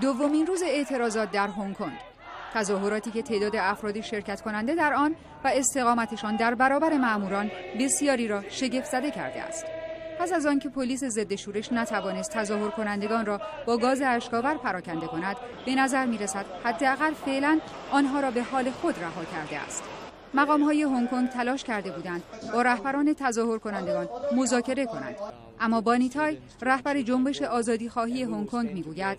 دومین روز اعتراضات در هنگ کنگ. تظاهراتی که تعداد افرادی شرکت کننده در آن و استقامتشان در برابر ماموران بسیاری را شگفت زده کرده است. پس از آنکه پلیس ضد شورش نتوانست تظاهر کنندگان را با گاز اشکاور پراکنده کند به نظر می رسد حداقل فعلا آنها را به حال خود رها کرده است. مقام های هنگ کنگ تلاش کرده بودند با رهبران تظاهر کنندگان مذاکره کنند. اما بانیتای رهبر جنبش آزادی خواهی هنگ کنگ می‌گوید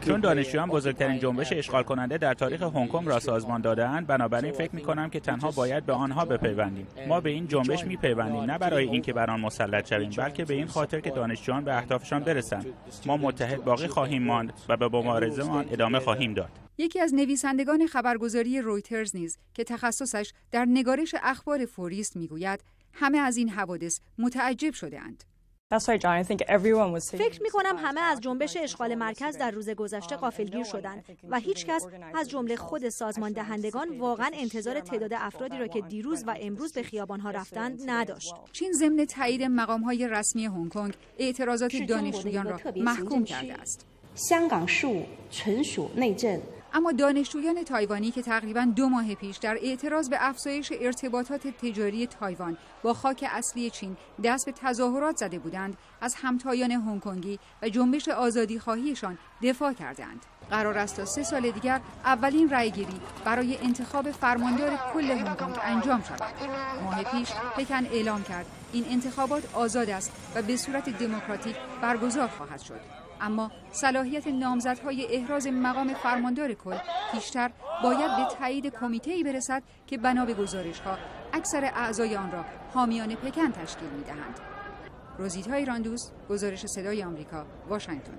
چون دانشجویان بزرگترین جنبش اشغال کننده در تاریخ هنگ کنگ را سازمان دادهاند. بنابراین فکر می کنم که تنها باید به آنها بپیوندیم. ما به این جنبش میپیوندیم. نه برای اینکه بر آن مسلط شویم بلکه به این خاطر که دانشجویان به اهدافشان برسند. ما متحد باقی خواهیم ماند و به مبارزه آن ادامه خواهیم داد. یکی از نویسندگان خبرگزاری رویترز نیز که تخصصش در نگارش اخبار فوری است می‌گوید همه از این حوادث متعجب شدهاند. فکر می کنم همه از جنبش اشغال مرکز در روز گذشته قافلگیر شدند و هیچ کس از جمله خود سازمان دهندگان واقعا انتظار تعداد افرادی را که دیروز و امروز به خیابان ها رفتند نداشت. چین ضمن تایید مقام های رسمی هنگ کنگ اعتراضات دانشجویان را محکوم کرده است. اما دانشجویان تایوانی که تقریبا دو ماه پیش در اعتراض به افزایش ارتباطات تجاری تایوان با خاک اصلی چین دست به تظاهرات زده بودند از همتایان هنگکنگی و جنبش آزادی خواهیشان دفاع کردند. قرار است تا سه سال دیگر اولین رأیگیری برای انتخاب فرماندار کل هنگکنگ انجام شود. ماه پیش پکن اعلام کرد این انتخابات آزاد است و به صورت دموکراتیک برگزار خواهد شد اما صلاحیت نامزدهای احراز مقام فرماندار کل پیشتر باید به تایید کمیته برسد که بنا به گزارشها اکثر اعضای آن را حامیان پکن تشکیل می‌دهند. روزیتا ایراندوس گزارش صدای آمریکا واشنگتن